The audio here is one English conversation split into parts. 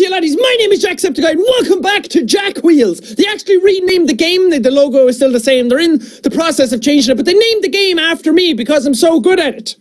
you laddies, my name is Jacksepticeye and welcome back to Jack Wheels. They actually renamed the game, the, the logo is still the same, they're in the process of changing it, but they named the game after me because I'm so good at it.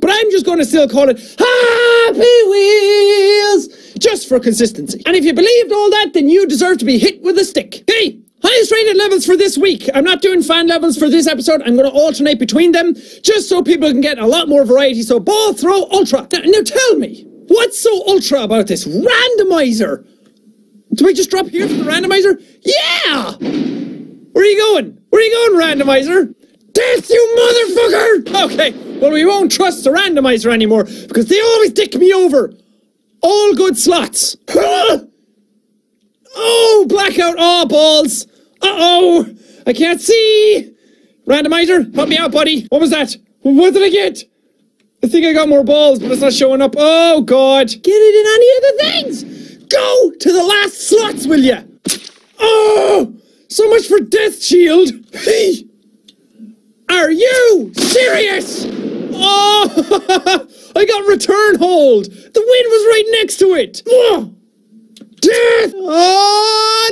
But I'm just going to still call it Happy Wheels, just for consistency. And if you believed all that, then you deserve to be hit with a stick. Hey, highest rated levels for this week. I'm not doing fan levels for this episode. I'm going to alternate between them, just so people can get a lot more variety. So ball throw ultra. Now, now tell me, what's so ultra about this randomizer? Do I just drop here for the randomizer? Yeah! Where are you going? Where are you going, randomizer? Death, you motherfucker! Okay, well, we won't trust the randomizer anymore because they always dick me over. All good slots. oh, blackout. Oh, balls. Uh oh. I can't see. Randomizer, help me out, buddy. What was that? What did I get? I think I got more balls, but it's not showing up. Oh, God. Get it in any of the things. Go to the last slots, will you? Oh, so much for Death Shield. Hey. Are you serious? Oh, I got return hold. The wind was right next to it. Oh, death! Oh,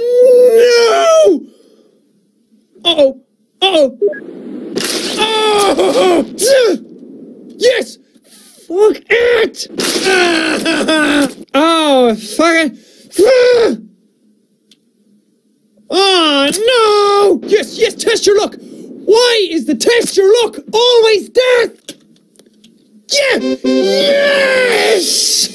no! Uh-oh. Uh-oh. Oh! Yes! Fuck it! Oh, fuck it! Oh, no! Yes, yes, test your luck! Why is the test your luck always death? Yeah! Yes!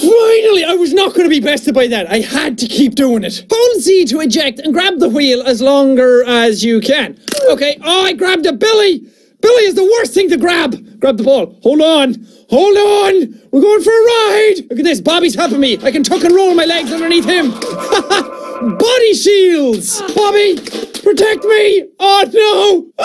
Finally, I was not going to be bested by that. I had to keep doing it. Hold Z to eject and grab the wheel as longer as you can. Okay, oh, I grabbed a Billy. Billy is the worst thing to grab. Grab the ball. Hold on. Hold on. We're going for a ride. Look at this. Bobby's helping me. I can tuck and roll my legs underneath him. Body shields. Bobby, protect me. Oh, no.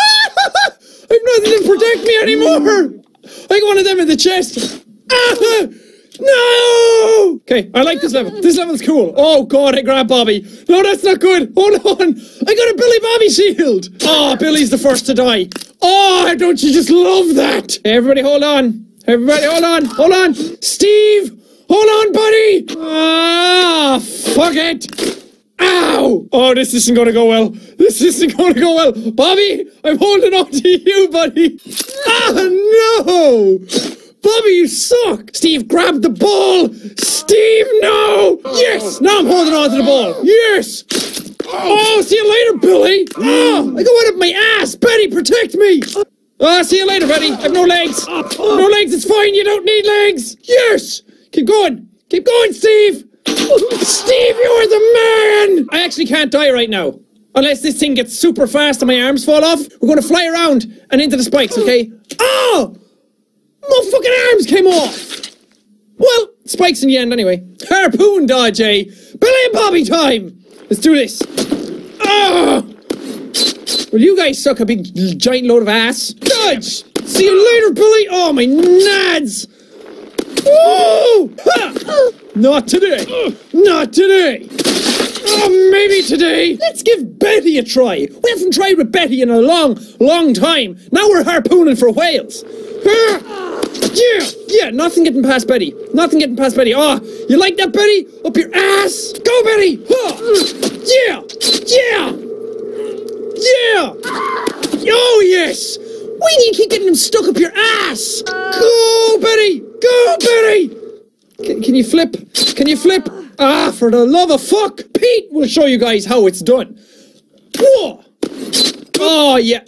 I've nothing to protect me anymore. I got one of them in the chest. Ah, no! Okay, I like this level. This level's cool. Oh god, I grabbed Bobby. No, that's not good. Hold on. I got a Billy Bobby shield. Oh, Billy's the first to die. Oh, don't you just love that? Everybody hold on. Everybody hold on. Hold on. Steve, hold on, buddy. Ah, fuck it. Ow! Oh, this isn't gonna go well. This isn't gonna go well. Bobby, I'm holding on to you, buddy. Ah, no! Bobby, you suck! Steve, grab the ball! Steve, no! Yes! Now I'm holding on to the ball. Yes! Oh, see you later, Billy! Oh, I go out of my ass! Betty, protect me! Ah, see you later, Betty. I've no legs. No legs, it's fine. You don't need legs. Yes! Keep going. Keep going, Steve! Steve, you're the man! I actually can't die right now. Unless this thing gets super fast and my arms fall off, we're going to fly around and into the spikes, okay? Oh! My fucking arms came off! Well, spikes in the end anyway. Harpoon dodge, eh? Billy and Bobby time! Let's do this. Ah! Well, you guys suck a big giant load of ass. Dodge! See you later, Billy! Oh, my nads! Woo! Not today! Not today! Oh, maybe today! Let's give Betty a try! We haven't tried with Betty in a long, long time. Now we're harpooning for whales. Ah! Yeah! Yeah, nothing getting past Betty. Nothing getting past Betty. Oh, you like that, Betty? Up your ass! Go, Betty! Huh. Yeah! Yeah! Yeah! Oh, yes! We need to keep getting them stuck up your ass? Go, Betty! Go, Betty! Can, can you flip? Can you flip? Ah, for the love of fuck! Pete will show you guys how it's done. Whoa! Oh, yeah.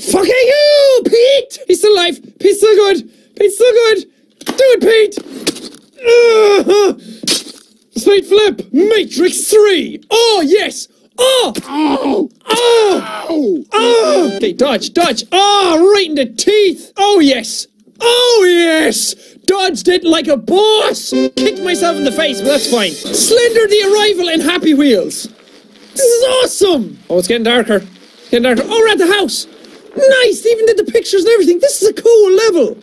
Fuck you, Pete! He's still alive. Pete's still good. Pete's still good. Do it, Pete! Uh, Speed flip. Matrix 3. Oh, yes. Oh! Oh! Oh! Oh! Okay, dodge, dodge. Oh, right in the teeth. Oh, yes. Oh, yes. Dodged it like a boss. Kicked myself in the face, but that's fine. Slender the arrival in Happy Wheels. This is awesome. Oh, it's getting darker. Getting darker. Oh, we're at the house. Nice! They even did the pictures and everything. This is a cool level.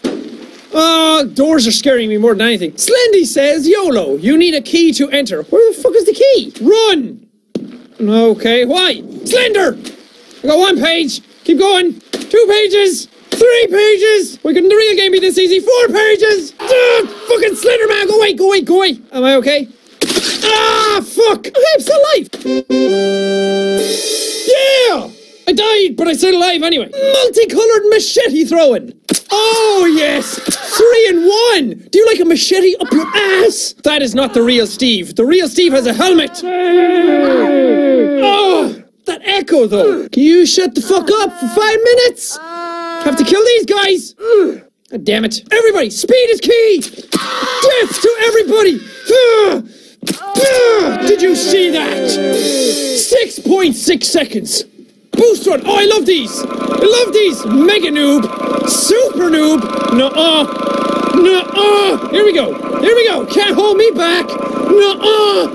Oh, doors are scaring me more than anything. Slendy says, YOLO, you need a key to enter. Where the fuck is the key? Run! Okay, why? Slender! I got one page. Keep going. Two pages. Three pages. Why couldn't the real game be this easy? Four pages. Duh, fucking Slender Man, go away. away, go away, go away. Am I okay? Ah, fuck! Okay, I'm still alive. Yeah! I died, but I stayed alive anyway. Multicolored machete throwing. Oh, yes! Three and one! Do you like a machete up your ass? That is not the real Steve. The real Steve has a helmet. Oh, that echo though. Can you shut the fuck up for five minutes? Have to kill these guys. God damn it. Everybody, speed is key! Death to everybody! Did you see that? 6.6 seconds. Boost run. Oh, I love these. I love these. Mega noob. Super noob. Nuh-uh. Nuh-uh. Here we go. Here we go. Can't hold me back. Nuh-uh.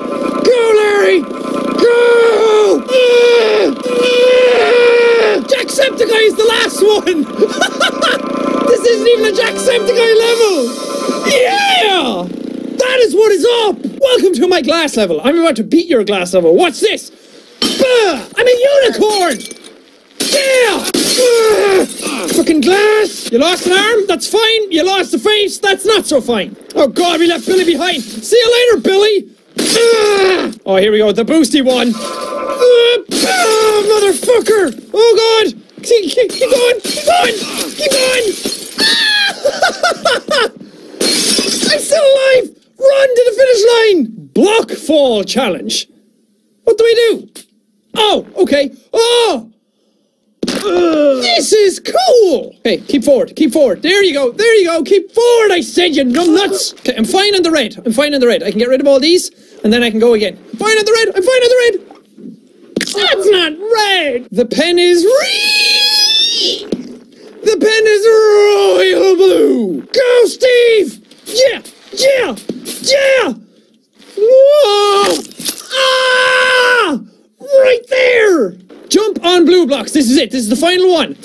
Go, Larry. Go. Ah! Jacksepticeye is the last one. this isn't even a Jacksepticeye level. Yeah. That is what is up. Welcome to my glass level. I'm about to beat your glass level. What's this? Bah! I'm a unicorn! Fucking glass! You lost an arm? That's fine. You lost a face? That's not so fine. Oh god, we left Billy behind. See you later, Billy! Oh, here we go. The boosty one. Motherfucker! Oh god! Keep, keep, keep going! Keep going! Keep going! I'm still alive! Run to the finish line! Block fall challenge. What do we do? Oh, okay. Oh! This is cool! Okay, keep forward, keep forward. There you go, there you go, keep forward, I said, you numbnuts! Okay, I'm fine on the red, I'm fine on the red. I can get rid of all these, and then I can go again. I'm fine on the red, I'm fine on the red! That's not red! The pen is re... The pen is royal blue! Go, Steve! Yeah, yeah, yeah! Whoa! Ah! Right there! Jump on blue blocks. This is it. This is the final one.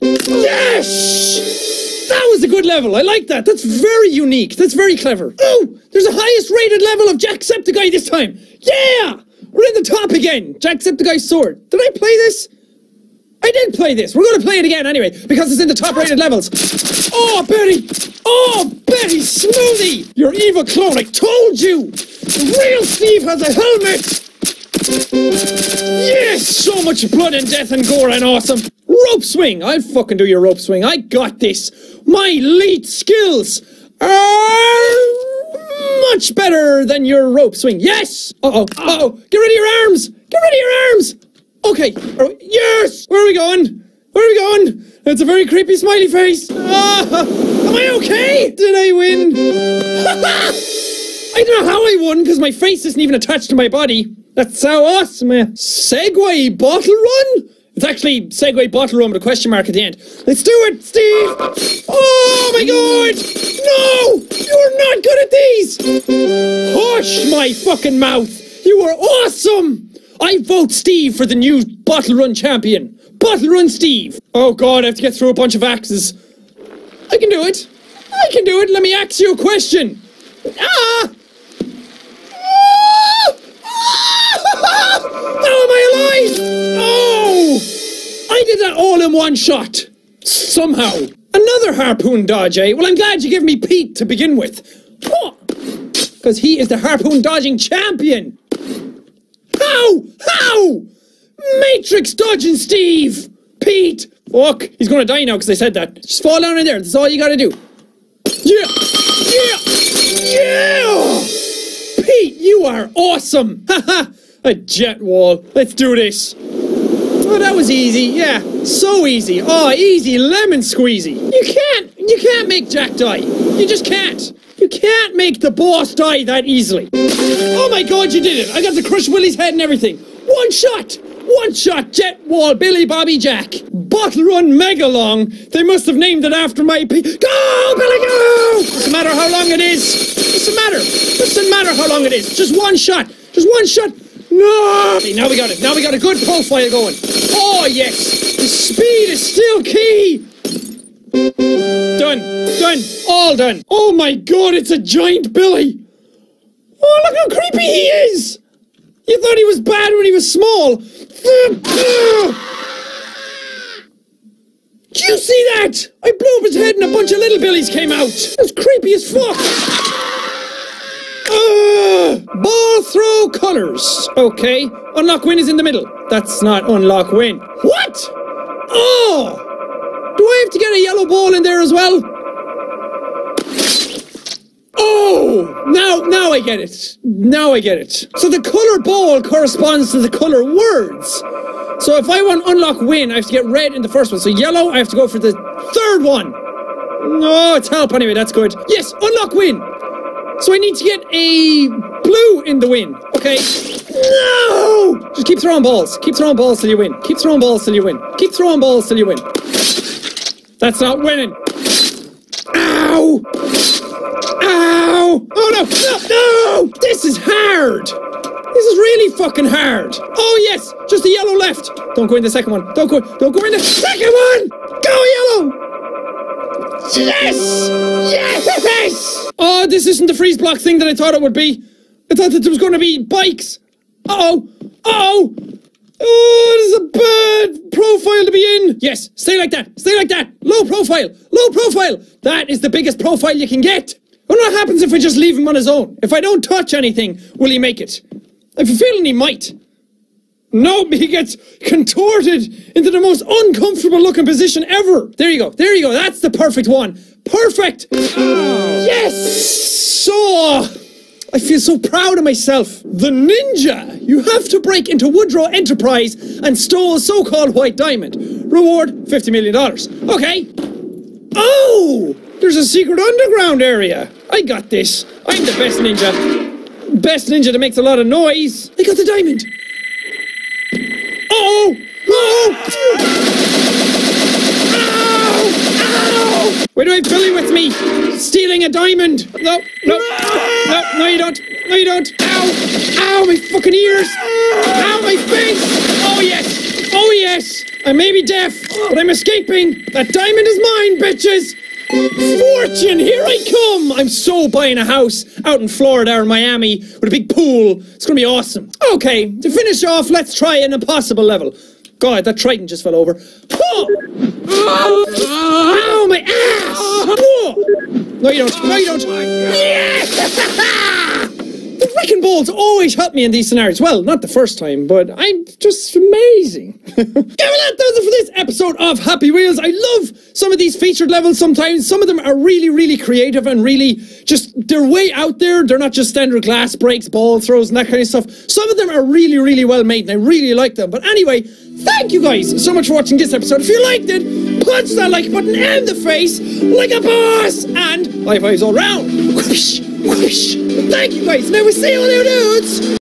Yes! That was a good level. I like that. That's very unique. That's very clever. Oh, there's a highest rated level of Jacksepticeye this time. Yeah! We're in the top again. Jacksepticeye's sword. Did I play this? I did play this. We're going to play it again anyway because it's in the top rated levels. Oh, Betty! Oh, Betty Smoothie! Your evil clone, I told you! The real Steve has a helmet! Yes! So much blood and death and gore and awesome! Rope swing! I'll fucking do your rope swing. I got this! My elite skills are much better than your rope swing. Yes! Uh oh, uh oh! Get rid of your arms! Get rid of your arms! Okay. Yes! Where are we going? Where are we going? That's a very creepy smiley face. Ah, am I okay? Did I win? I don't know how I won because my face isn't even attached to my body. That's so awesome. Segway bottle run? It's actually Segway bottle run with a question mark at the end. Let's do it, Steve! Oh my god! No! You're not good at these! Hush my fucking mouth! You are awesome! I vote Steve for the new Bottle Run champion. Bottle Run Steve. Oh god, I have to get through a bunch of axes. I can do it. I can do it. Let me ask you a question. Ah! One shot. Somehow. Another harpoon dodge, eh? Well, I'm glad you gave me Pete to begin with. Because he is the harpoon dodging champion. How? How? Matrix dodging Steve! Pete! Fuck, he's gonna die now because I said that. Just fall down in there, that's all you gotta do. Yeah! Yeah! Yeah! Pete, you are awesome! Haha! A jet wall. Let's do this. Oh, that was easy. Yeah, so easy. Oh, easy lemon squeezy. You can't, you can't make Jack die. You just can't. You can't make the boss die that easily. Oh my god, you did it! I got to crush Willie's head and everything. One shot! One shot jet wall Billy Bobby Jack. Bottle Run Mega Long. They must have named it after my P. Go, Billy, go! Doesn't matter how long it is. Doesn't matter. Doesn't matter how long it is. Just one shot. Just one shot. No! Okay, now we got it. Now we got a good profile going. Oh, yes. The speed is still key. Done. Done. All done. Oh my god, it's a giant Billy. Oh, look how creepy he is. You thought he was bad when he was small. Do you see that? I blew up his head and a bunch of little billies came out. That's creepy as fuck. Uh, ball throw colors. Okay. Unlock win is in the middle. That's not unlock win. What? Oh! Do I have to get a yellow ball in there as well? Oh! Now, now I get it. Now I get it. So the color ball corresponds to the color words. So if I want unlock win, I have to get red in the first one. So yellow, I have to go for the third one. No, it's help anyway. That's good. Yes, unlock win. So I need to get a blue in the win. Okay. No! Just keep throwing balls. Keep throwing balls till you win. Keep throwing balls till you win. Keep throwing balls till you win. That's not winning. Ow! Ow! Oh no! No! No! This is hard! This is really fucking hard. Oh yes, just a yellow left. Don't go in the second one. Don't go. Don't go in the second one. Go yellow. Yes! Yes! Oh, this isn't the freeze block thing that I thought it would be. I thought that there was going to be bikes. Uh oh. Uh oh. Oh, this is a bad profile to be in. Yes, stay like that. Stay like that. Low profile. Low profile. That is the biggest profile you can get. Wonder what happens if I just leave him on his own. If I don't touch anything, will he make it? I a feeling he might. No, he gets contorted into the most uncomfortable looking position ever. There you go. There you go. That's the perfect one. Perfect. Yes. So, uh, I feel so proud of myself. The ninja. You have to break into Woodrow Enterprise and stole a so-called white diamond. Reward $50 million. Okay. Oh, there's a secret underground area. I got this. I'm the best ninja. Best ninja that makes a lot of noise. I got the diamond. Uh-oh! Uh-oh! Ow! Ow! Where do I have Billy with me? Stealing a diamond! No, no, no, no, you don't. No, you don't. Ow! Ow, my fucking ears! Ow, my face! Oh, yes! Oh, yes! I may be deaf, but I'm escaping! That diamond is mine, bitches! Fortune, here I come! I'm so buying a house out in Florida or Miami with a big pool. It's gonna be awesome. Okay, to finish off, let's try an impossible level. God, that Triton just fell over. Oh! Ow, my ass! Oh! No, you don't. No, you don't. Yeah! The wrecking balls always help me in these scenarios. Well, not the first time, but I'm just amazing. Give that does it for this episode of Happy Wheels. I love some of these featured levels sometimes. Some of them are really, really creative and really just, they're way out there. They're not just standard glass breaks, ball throws, and that kind of stuff. Some of them are really, really well made, and I really like them. But anyway, thank you guys so much for watching this episode. If you liked it, punch that like button in the face like a boss, and high fives all round. Whoosh, whoosh. Thank you guys. Now we see you, new dudes.